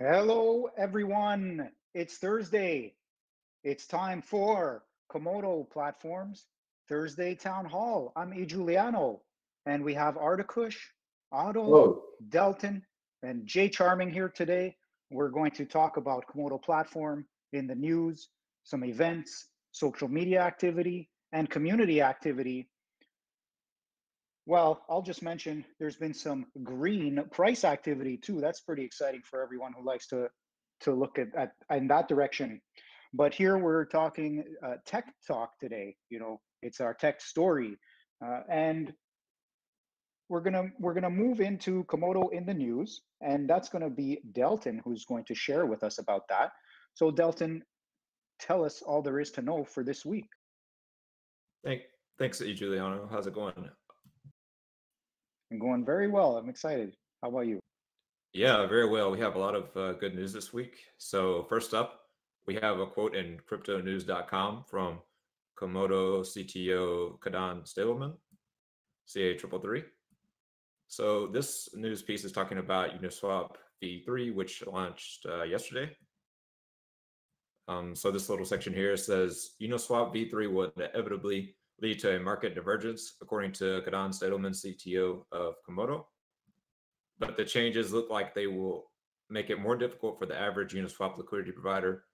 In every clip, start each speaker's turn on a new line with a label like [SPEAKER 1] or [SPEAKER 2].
[SPEAKER 1] Hello, everyone. It's Thursday. It's time for Komodo Platforms Thursday Town Hall. I'm E. Giuliano, and we have Articush, Otto,
[SPEAKER 2] Hello.
[SPEAKER 1] Delton, and Jay Charming here today. We're going to talk about Komodo Platform in the news, some events, social media activity, and community activity. Well, I'll just mention there's been some green price activity too. That's pretty exciting for everyone who likes to to look at, at in that direction. But here we're talking uh, tech talk today. You know, it's our tech story, uh, and we're gonna we're gonna move into Komodo in the news, and that's gonna be Delton who's going to share with us about that. So Delton, tell us all there is to know for this week.
[SPEAKER 3] Thank, thanks, E. Giuliano. How's it going?
[SPEAKER 1] I'm going very well. I'm excited. How about you?
[SPEAKER 3] Yeah, very well. We have a lot of uh, good news this week. So first up, we have a quote in cryptonews.com from Komodo CTO Kadan Stadelmann, CA triple three. So this news piece is talking about Uniswap v3, which launched uh, yesterday. Um, so this little section here says Uniswap v3 will inevitably lead to a market divergence, according to Kadan Stadelmann, CTO of Komodo. But the changes look like they will make it more difficult for the average Uniswap liquidity provider,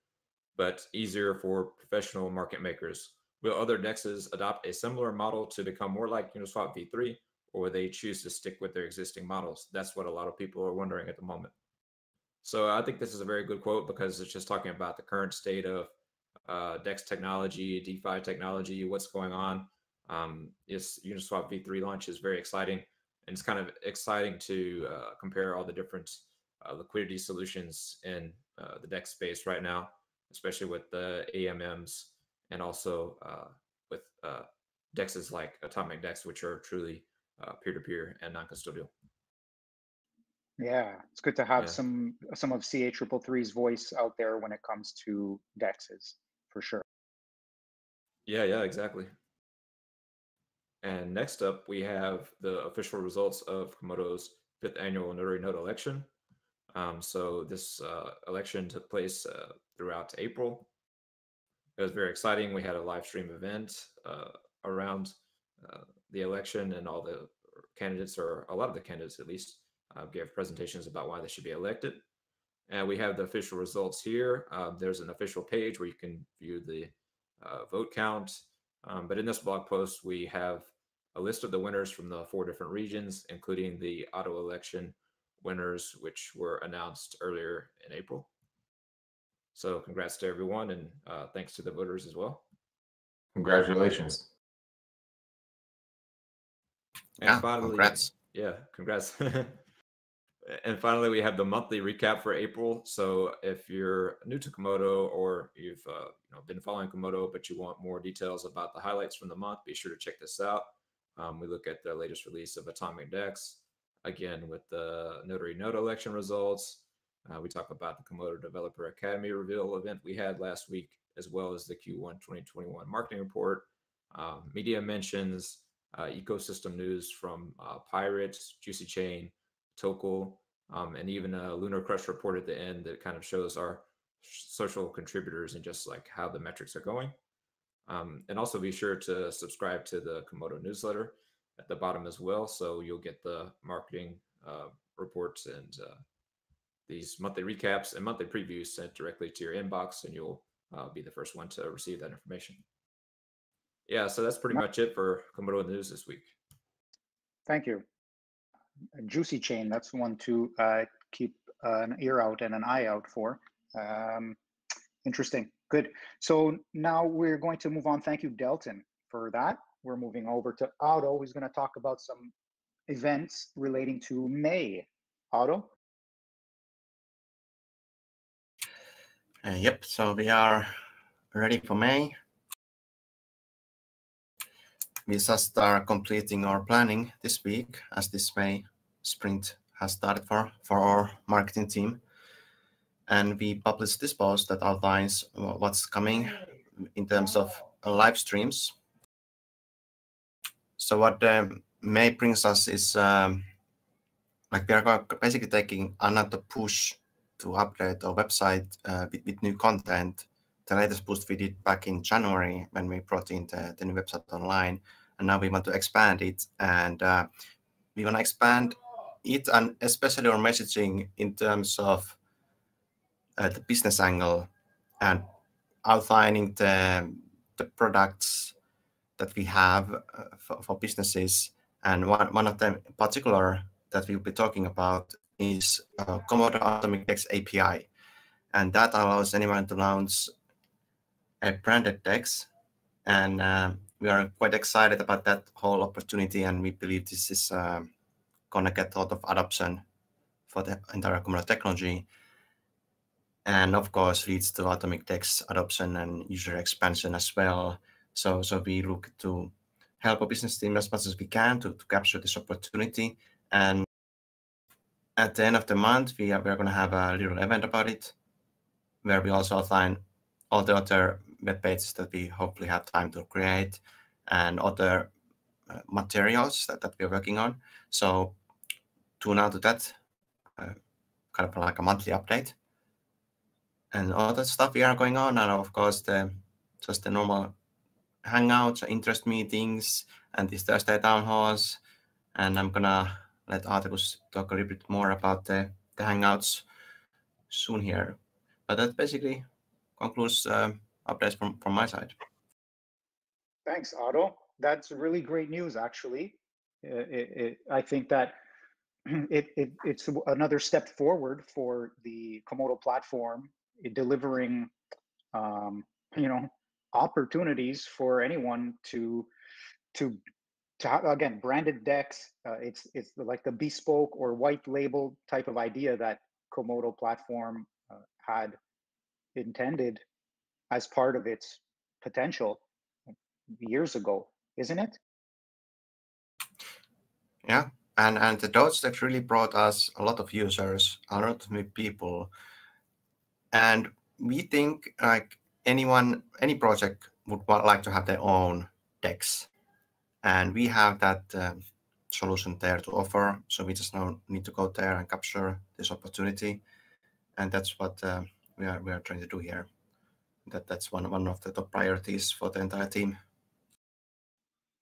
[SPEAKER 3] but easier for professional market makers. Will other DEXs adopt a similar model to become more like Uniswap v3, or will they choose to stick with their existing models? That's what a lot of people are wondering at the moment. So I think this is a very good quote because it's just talking about the current state of uh, DEX technology, DeFi technology, what's going on. Um, this Uniswap v3 launch is very exciting, and it's kind of exciting to uh, compare all the different uh, liquidity solutions in uh, the DEX space right now, especially with the AMMs and also uh, with uh, DEXs like Atomic DEX, which are truly peer-to-peer and non-custodial.
[SPEAKER 1] Yeah, it's good to have
[SPEAKER 3] Yeah.
[SPEAKER 1] some some of CA triple three's voice out there when it comes to dexes, for sure.
[SPEAKER 3] Yeah, yeah, exactly. And next up, we have the official results of Komodo's fifth annual Notary Node election. Um, so this uh, election took place uh, throughout April. It was very exciting. We had a live stream event uh, around uh, the election, and all the candidates, or a lot of the candidates at least, uh, gave presentations about why they should be elected. And we have the official results here. Uh, there's an official page where you can view the uh, vote count. Um, but in this blog post, we have a list of the winners from the four different regions, including the auto election winners, which were announced earlier in April. So, congrats to everyone, and uh, thanks to the voters as well.
[SPEAKER 2] Congratulations.
[SPEAKER 3] And
[SPEAKER 4] Yeah,
[SPEAKER 3] finally,
[SPEAKER 4] congrats.
[SPEAKER 3] Yeah, congrats. and finally, we have the monthly recap for April. So if you're new to Komodo or you've uh, you know, been following Komodo, but you want more details about the highlights from the month, be sure to check this out. Um, we look at the latest release of Atomic Dex, again with the Notary Node election results. Uh, we talk about the Komodo Developer Academy reveal event we had last week, as well as the Q1 2021 marketing report, um, media mentions, uh, ecosystem news from uh, Pirates, Juicy Chain, Tokel, um, and even a LunarCrush report at the end that kind of shows our social contributors and just like how the metrics are going. Um, and also be sure to subscribe to the Komodo newsletter at the bottom as well. So you'll get the marketing uh, reports and uh, these monthly recaps and monthly previews sent directly to your inbox, and you'll uh, be the first one to receive that information. Yeah, so that's pretty much it for Komodo News this week.
[SPEAKER 1] Thank you. Juicy chain, that's one to uh, keep uh, an ear out and an eye out for. Um, interesting. Good. So now we're going to move on. Thank you, Delton, for that. We're moving over to Otto, who's going to talk about some events relating to May. Otto?
[SPEAKER 4] Uh, yep, so we are ready for May. We just are completing our planning this week as this May sprint has started for, for our marketing team. And we published this post that outlines what's coming in terms of live streams. So what um, May brings us is um, like we are basically taking another push to update our website uh, with, with, new content. The latest boost we did back in January when we brought in the, the new website online, and now we want to expand it. And uh, we want to expand it and especially our messaging in terms of uh, the business angle and outlining the, the products that we have uh, for, for, businesses. And one, one of them in particular that we'll be talking about is uh, Komodo Atomic DEX API. And that allows anyone to launch a branded DEX. And uh, we are quite excited about that whole opportunity. And we believe this is um, going to get a lot of adoption for the entire Komodo technology and of course leads to atomic DEX adoption and user expansion as well. So, so we look to help our business team as much as we can to, to capture this opportunity. And at the end of the month, we are, we are going to have a little event about it, where we also outline all the other web pages that we hopefully have time to create and other uh, materials that, that we're working on. So tune out to that, uh, kind of like a monthly update. And all that stuff we are going on and of course the just the normal hangouts interest meetings and these thursday town halls. And i'm gonna let Artekus talk a little bit more about the, the hangouts soon here. But that basically concludes uh, updates from, from my side.
[SPEAKER 1] Thanks otto. That's really great news actually. It, it, i think that it, it, it's another step forward for the komodo platform delivering um, you know opportunities for anyone to to to have, again branded DEX. uh, it's it's like the bespoke or white label type of idea that komodo platform uh, had intended as part of its potential years ago isn't it
[SPEAKER 4] yeah and and the Doge that really brought us a lot of users a lot of people and we think like anyone, any project would like to have their own DEX. And we have that um, solution there to offer. So we just now need to go there and capture this opportunity. And that's what uh, we are we are trying to do here. That that's one one of the top priorities for the entire team.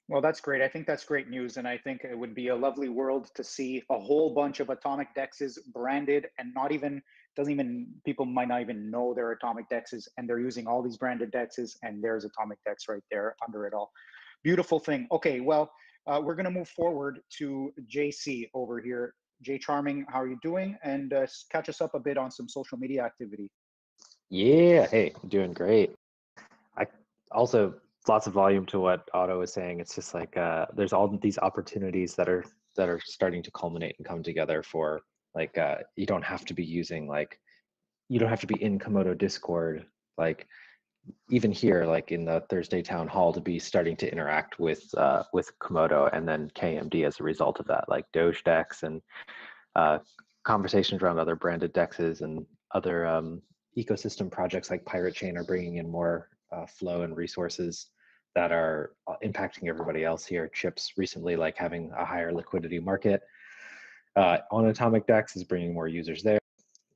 [SPEAKER 1] Well, that's great. I think that's great news. And I think it would be a lovely world to see a whole bunch of atomic dexes branded and not even doesn't even people might not even know they're atomic dexes and they're using all these branded dexes and there's atomic dex right there under it all beautiful thing okay well uh, we're going to move forward to jc over here jay charming how are you doing and uh, catch us up a bit on some social media activity
[SPEAKER 5] yeah hey doing great. I also lots of volume to what otto was saying. It's just like uh, there's all these opportunities that are that are starting to culminate and come together for like uh, you don't have to be using like you don't have to be in Komodo Discord like even here like in the Thursday town hall to be starting to interact with uh, with Komodo and then KMD as a result of that like Doge DEX and uh, conversations around other branded dexes and other um, ecosystem projects like Pirate Chain are bringing in more uh, flow and resources that are uh, impacting everybody else here. Chips recently like having a higher liquidity market uh, on Atomic Dex is bringing more users there.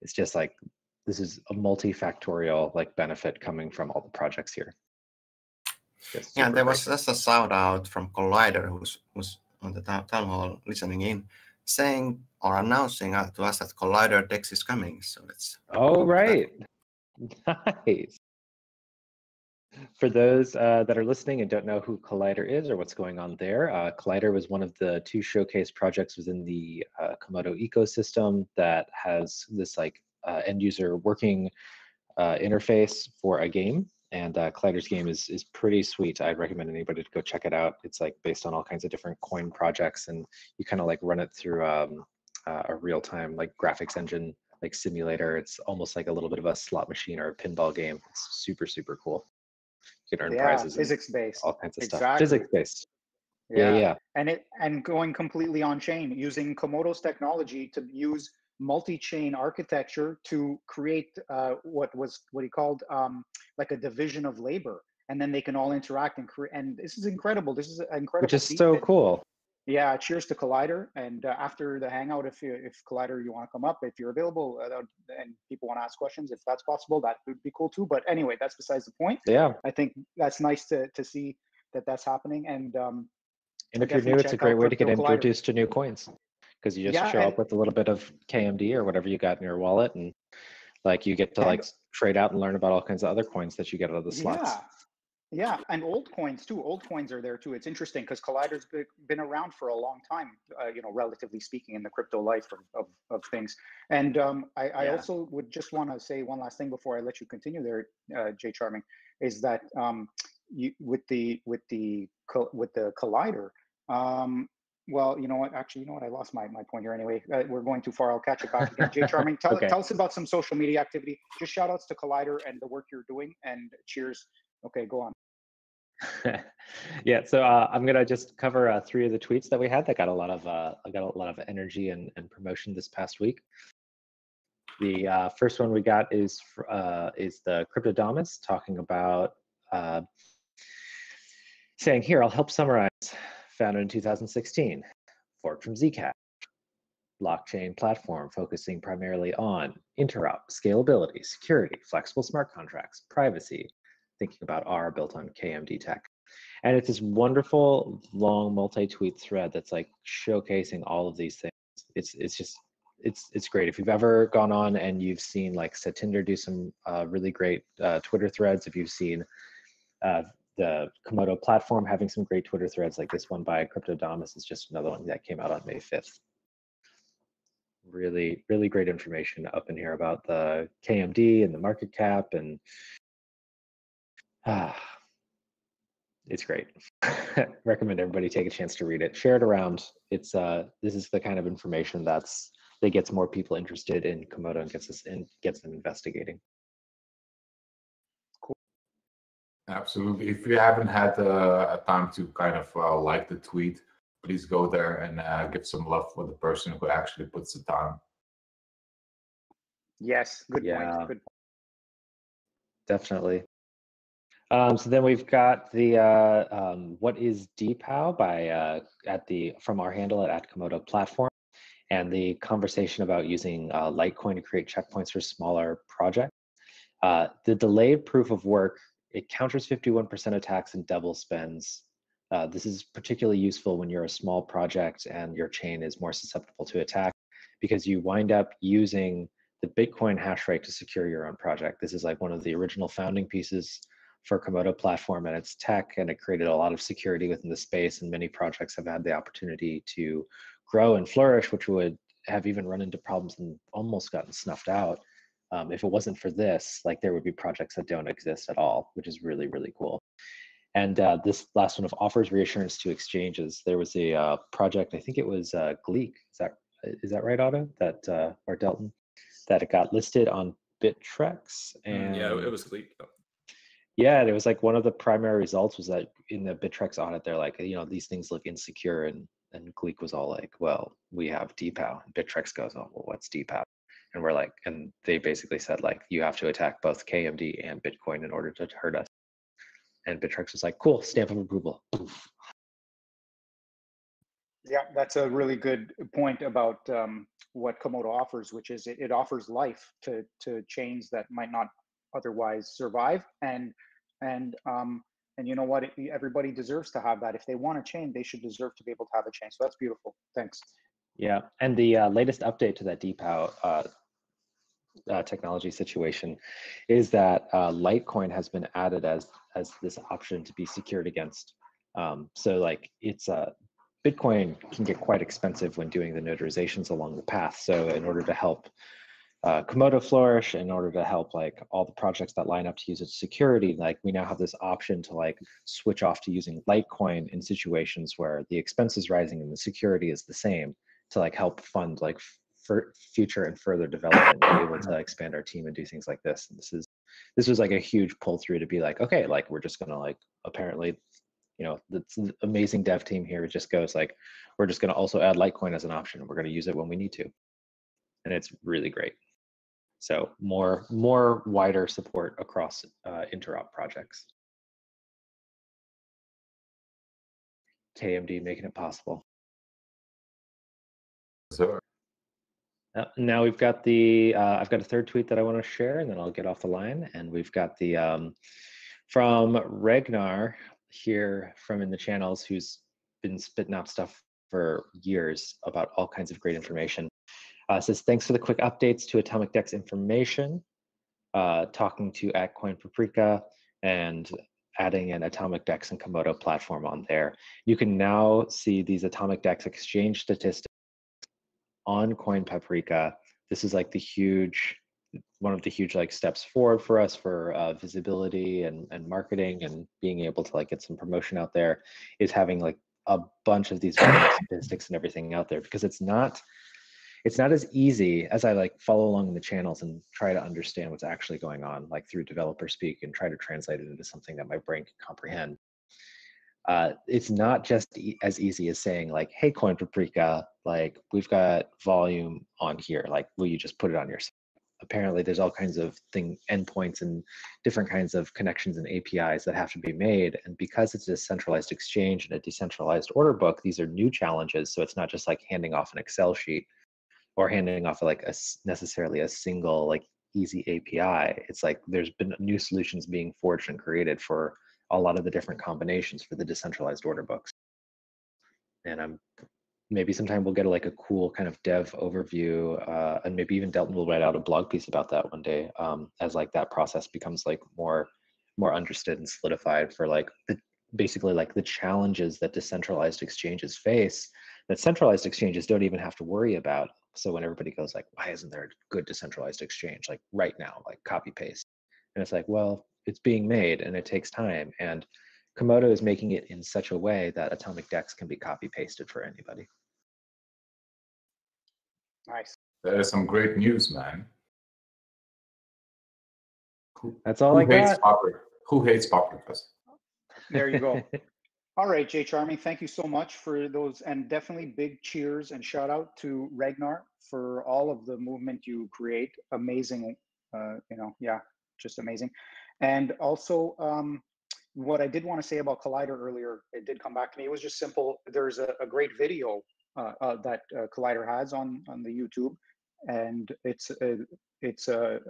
[SPEAKER 5] It's just like this is a multifactorial like benefit coming from all the projects here.
[SPEAKER 4] Yeah, there was just a shout out from Collider who's who's on the town hall listening in, saying or announcing to us that Collider Dex is coming. So it's
[SPEAKER 5] oh right, nice for those uh, that are listening and don't know who Collider is or what's going on there, uh, Collider was one of the two showcase projects within the uh, Komodo ecosystem that has this like uh, end user working uh, interface for a game. And uh, Collider's game is is pretty sweet. I'd recommend anybody to go check it out. It's like based on all kinds of different coin projects, and you kind of like run it through um, a real time like graphics engine like simulator. It's almost like a little bit of a slot machine or a pinball game. It's super super cool. You can earn
[SPEAKER 1] yeah,
[SPEAKER 5] prizes.
[SPEAKER 1] Physics based.
[SPEAKER 5] All kinds of
[SPEAKER 1] exactly.
[SPEAKER 5] stuff. Physics based. Yeah. yeah, yeah.
[SPEAKER 1] And it and going completely on chain using Komodo's technology to use multi-chain architecture to create uh, what was what he called um, like a division of labor, and then they can all interact and create. And this is incredible. This is incredible.
[SPEAKER 5] Which is so cool.
[SPEAKER 1] Yeah, cheers to Collider. And uh, after the hangout, if you, if Collider you want to come up, if you're available, uh, and people want to ask questions, if that's possible, that would be cool too. But anyway, that's besides the point.
[SPEAKER 5] Yeah.
[SPEAKER 1] I think that's nice to to see that that's happening. And um,
[SPEAKER 5] And if you're new, it's a great way to get
[SPEAKER 1] Collider.
[SPEAKER 5] introduced to new coins because you just
[SPEAKER 1] Yeah,
[SPEAKER 5] show
[SPEAKER 1] and-
[SPEAKER 5] up with a little bit of KMD or whatever you got in your wallet, and like you get to
[SPEAKER 1] And-
[SPEAKER 5] like trade out and learn about all kinds of other coins that you get out of the slots.
[SPEAKER 1] Yeah. Yeah, and old coins too. Old coins are there too. It's interesting because Collider's been around for a long time, uh, you know, relatively speaking, in the crypto life of, of, of things. And um, I, I also would just want to say one last thing before I let you continue there, uh, Jay Charming, is that um, you, with the with the with the Collider, um, well, you know what? Actually, you know what? I lost my, my point here anyway. Uh, we're going too far. I'll catch it back again. Jay Charming, tell,
[SPEAKER 5] Okay.
[SPEAKER 1] tell us about some social media activity. Just shout outs to Collider and the work you're doing. And cheers. Okay, go on.
[SPEAKER 5] yeah, so uh, I'm gonna just cover uh, three of the tweets that we had that got a lot of uh, got a lot of energy and, and promotion this past week. The uh, first one we got is uh, is the Cryptodamus talking about uh, saying here I'll help summarize. Founded in 2016, forked from Zcash, blockchain platform focusing primarily on interop, scalability, security, flexible smart contracts, privacy, thinking about R built on KMD tech. And it's this wonderful long multi-tweet thread that's like showcasing all of these things. It's it's just it's it's great. If you've ever gone on and you've seen like Satinder do some uh, really great uh, Twitter threads, if you've seen uh, the Komodo platform having some great Twitter threads, like this one by Cryptodamus is just another one that came out on May 5th. Really, really great information up in here about the KMD and the market cap and it's great. Recommend everybody take a chance to read it. Share it around. It's uh, this is the kind of information that's that gets more people interested in Komodo and gets us in, gets them investigating.
[SPEAKER 2] Absolutely. If you haven't had uh, a time to kind of uh, like the tweet, please go there and uh, give some love for the person who actually puts the time.
[SPEAKER 1] Yes, good
[SPEAKER 5] Yeah.
[SPEAKER 1] point. Good
[SPEAKER 5] Definitely. Um, so then we've got the uh, um, what is DPow by uh, at the from our handle at, at Komodo platform, and the conversation about using uh, Litecoin to create checkpoints for smaller projects. Uh, the delayed proof of work it counters 51% attacks and double spends. Uh, this is particularly useful when you're a small project and your chain is more susceptible to attack because you wind up using the Bitcoin hash rate to secure your own project. This is like one of the original founding pieces for Komodo platform and its tech, and it created a lot of security within the space. And many projects have had the opportunity to grow and flourish, which would have even run into problems and almost gotten snuffed out. Um, if it wasn't for this, like there would be projects that don't exist at all, which is really, really cool. And uh, this last one of offers reassurance to exchanges. There was a uh, project, I think it was uh, GLEEC. Is that is that right, Otto? That uh, or Delton? That it got listed on Bittrex and
[SPEAKER 3] Mm, yeah, it was GLEEC.
[SPEAKER 5] Yeah, and it was like one of the primary results was that in the Bittrex audit, they're like, you know, these things look insecure, and and GLEEC was all like, well, we have DPow, and Bittrex goes, oh, well, what's DPow? And we're like, and they basically said like, you have to attack both KMD and Bitcoin in order to hurt us. And Bittrex was like, cool, stamp of approval.
[SPEAKER 1] Yeah, that's a really good point about um, what Komodo offers, which is it, it offers life to to chains that might not otherwise survive, and and um, and you know what? Everybody deserves to have that. If they want a chain, they should deserve to be able to have a chain. So that's beautiful. Thanks.
[SPEAKER 5] Yeah, and the uh, latest update to that DPow uh, uh, technology situation is that uh, Litecoin has been added as as this option to be secured against. Um, so like it's uh, Bitcoin can get quite expensive when doing the notarizations along the path. So in order to help uh, Komodo flourish, in order to help like all the projects that line up to use its security, like we now have this option to like switch off to using Litecoin in situations where the expense is rising and the security is the same to like help fund like for future and further development be able to expand our team and do things like this. And this is this was like a huge pull through to be like okay like we're just gonna like apparently you know the amazing dev team here just goes like we're just gonna also add litecoin as an option. We're gonna use it when we need to. And it's really great so more more wider support across uh, interop projects kmd making it possible
[SPEAKER 2] sir.
[SPEAKER 5] Uh, now we've got the uh, I've got a third tweet that I want to share, and then I'll get off the line. And we've got the um, from Regnar here from in the channels, who's been spitting out stuff for years about all kinds of great information. Uh, says thanks for the quick updates to Atomic Dex information. Uh, talking to at Coin Paprika and adding an Atomic Dex and Komodo platform on there. You can now see these Atomic Dex exchange statistics on Coin Paprika. This is like the huge, one of the huge like steps forward for us for uh, visibility and, and marketing and being able to like get some promotion out there is having like a bunch of these statistics and everything out there because it's not it's not as easy as I like follow along in the channels and try to understand what's actually going on, like through developer speak and try to translate it into something that my brain can comprehend. Uh, it's not just e- as easy as saying like, "Hey, Coin Paprika, like we've got volume on here. Like, will you just put it on your?" Apparently, there's all kinds of thing endpoints and different kinds of connections and APIs that have to be made. And because it's a centralized exchange and a decentralized order book, these are new challenges. So it's not just like handing off an Excel sheet or handing off like a necessarily a single like easy API. It's like there's been new solutions being forged and created for a lot of the different combinations for the decentralized order books. And I'm maybe sometime we'll get a, like a cool kind of dev overview, uh, and maybe even Delton will write out a blog piece about that one day um, as like that process becomes like more more understood and solidified for like the basically like the challenges that decentralized exchanges face that centralized exchanges don't even have to worry about so when everybody goes like, why isn't there a good decentralized exchange like right now, like copy paste? And it's like, well, it's being made and it takes time. And Komodo is making it in such a way that Atomic Dex can be copy pasted for anybody.
[SPEAKER 1] Nice.
[SPEAKER 2] That is some great news, man.
[SPEAKER 5] That's all
[SPEAKER 2] who
[SPEAKER 5] I
[SPEAKER 2] hates
[SPEAKER 5] got.
[SPEAKER 2] Popper? Who hates Popper?
[SPEAKER 1] There you go. All right, Jay Charming, thank you so much for those, and definitely big cheers and shout out to Regnar for all of the movement you create. Amazing, uh, you know, yeah, just amazing. And also, um, what I did want to say about Collider earlier, it did come back to me. It was just simple. There's a, a great video uh, uh, that uh, Collider has on on the YouTube, and it's a, it's a,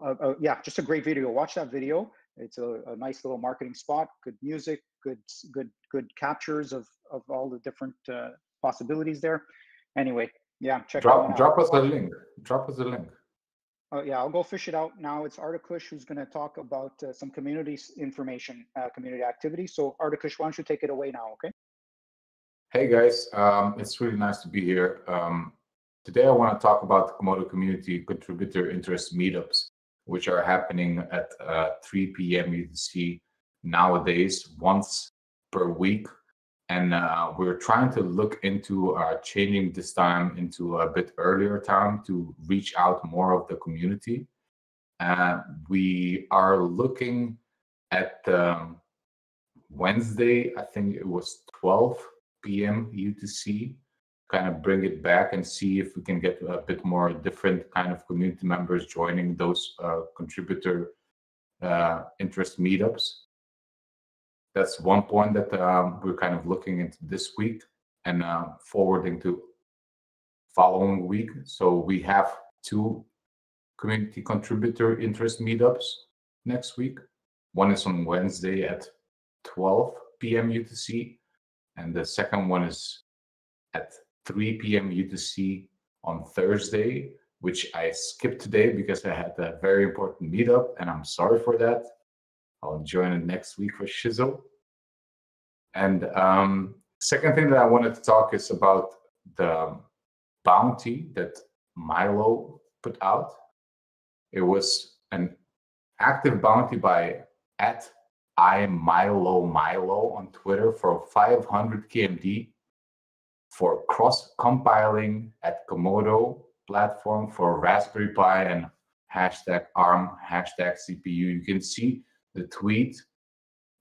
[SPEAKER 1] a, yeah, just a great video. Watch that video. It's a, a nice little marketing spot. Good music, good good good captures of of all the different uh, possibilities there. Anyway, yeah, check
[SPEAKER 2] drop
[SPEAKER 1] out.
[SPEAKER 2] drop us a link. Drop us a link.
[SPEAKER 1] Uh, yeah, I'll go fish it out now. It's Articush who's going to talk about uh, some community information, uh, community activity. So Articush, why don't you take it away now, okay?
[SPEAKER 2] Hey guys, um, it's really nice to be here. Um, today I want to talk about the Komodo community contributor interest meetups, which are happening at uh, 3 p.m. UTC nowadays, once per week. And uh, we're trying to look into uh, changing this time into a bit earlier time to reach out more of the community. Uh, we are looking at um, Wednesday, I think it was 12 p.m. UTC, kind of bring it back and see if we can get a bit more different kind of community members joining those uh, contributor uh, interest meetups that's one point that um, we're kind of looking into this week and uh, forwarding to following week. So we have two community contributor interest meetups next week. One is on Wednesday at 12 p.m. UTC, and the second one is at 3 p.m. UTC on Thursday, which I skipped today because I had a very important meetup, and I'm sorry for that. I'll join it next week for Shizzle. And um, second thing that I wanted to talk is about the bounty that Milo put out. It was an active bounty by at I Milo Milo on Twitter for 500 KMD for cross compiling at Komodo platform for Raspberry Pi and hashtag ARM hashtag CPU. You can see the tweet.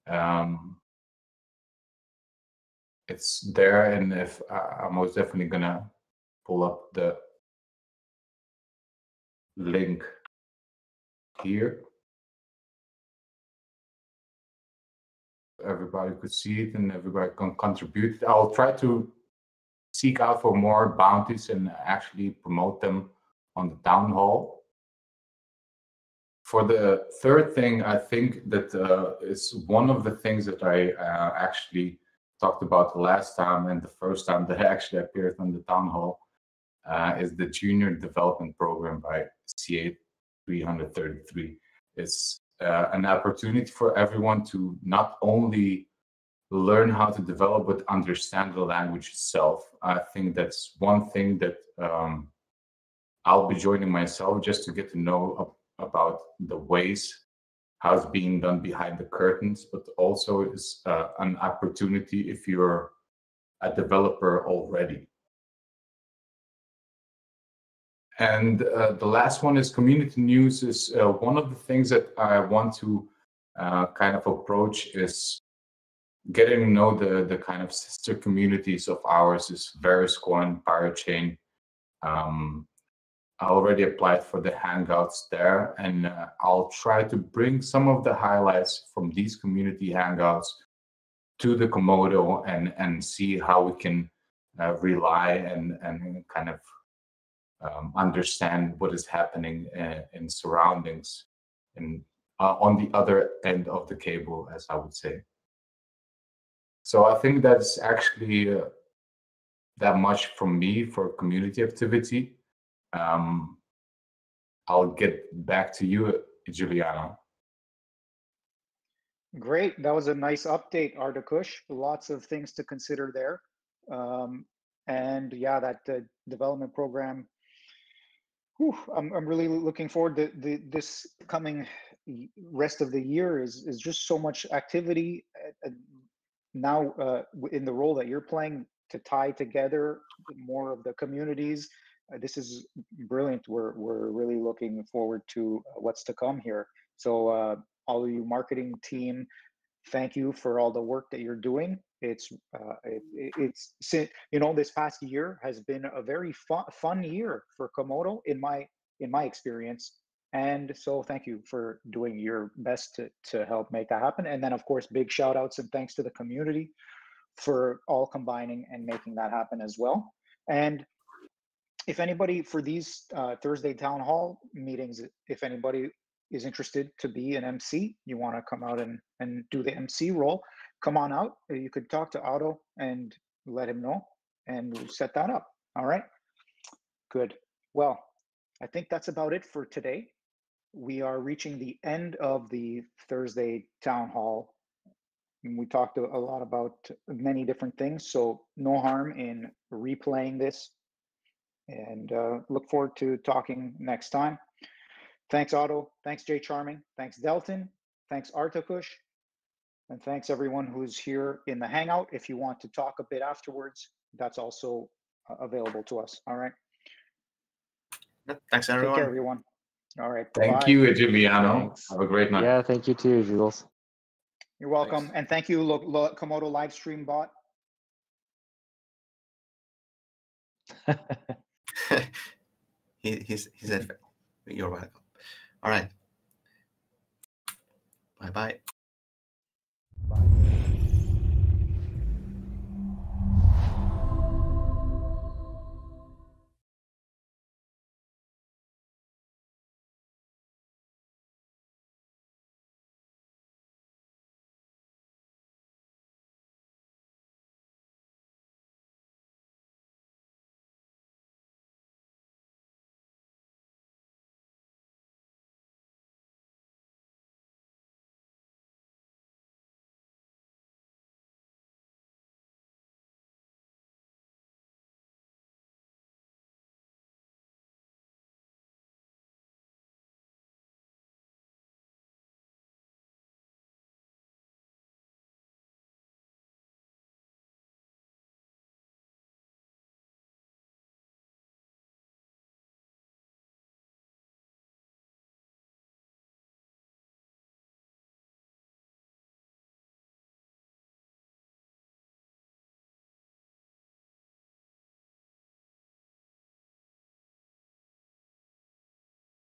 [SPEAKER 2] Um, it's there, and if uh, I'm most definitely gonna pull up the link here. Everybody could see it and everybody can contribute. I'll try to seek out for more bounties and actually promote them on the town hall. For the third thing, I think that uh, is one of the things that I uh, actually talked about the last time and the first time that I actually appeared on the town hall uh, is the Junior Development Program by CA 333. It's uh, an opportunity for everyone to not only learn how to develop but understand the language itself. I think that's one thing that um, I'll be joining myself just to get to know about the ways how it's being done behind the curtains, but also is uh, an opportunity if you're a developer already. And uh, the last one is community news is uh, one of the things that I want to uh, kind of approach is getting to know the, the kind of sister communities of ours is VeriSquad, Parachain, um, I already applied for the Hangouts there, and uh, I'll try to bring some of the highlights from these community Hangouts to the Komodo and and see how we can uh, rely and and kind of um, understand what is happening in, uh, in surroundings and uh, on the other end of the cable, as I would say. So I think that's actually uh, that much from me for community activity. Um, I'll get back to you, Giuliano.
[SPEAKER 1] Great. That was a nice update, Artukush. Lots of things to consider there. Um, and yeah, that uh, development program, whew, I'm, I'm really looking forward to the, this coming rest of the year is, is just so much activity. Uh, now uh, in the role that you're playing to tie together more of the communities this is brilliant. We're we're really looking forward to uh, what's to come here. So uh, all of you marketing team, thank you for all the work that you're doing. It's uh, it, it's you know this past year has been a very fun fun year for Komodo in my in my experience. And so thank you for doing your best to, to help make that happen. And then of course, big shout outs and thanks to the community for all combining and making that happen as well. And if anybody for these uh, Thursday town hall meetings, if anybody is interested to be an MC, you want to come out and, and do the MC role, come on out. You could talk to Otto and let him know, and we'll set that up. All right. Good. Well, I think that's about it for today. We are reaching the end of the Thursday town hall. And we talked a lot about many different things, so no harm in replaying this and uh, look forward to talking next time. Thanks, Otto. Thanks, Jay Charming. Thanks, Delton. Thanks, Artukush. And thanks everyone who's here in the Hangout. If you want to talk a bit afterwards, that's also uh, available to us. All right.
[SPEAKER 4] Thanks, everyone.
[SPEAKER 1] Take care, everyone. All right.
[SPEAKER 2] Thank bye. you, Giuliano. Thanks. Have a great night.
[SPEAKER 5] Yeah, thank you too, Jules.
[SPEAKER 1] You're welcome. Thanks. And thank you, Lo- Lo- Komodo Livestream Bot.
[SPEAKER 4] he, he's, he said, You're welcome. All right. Bye bye.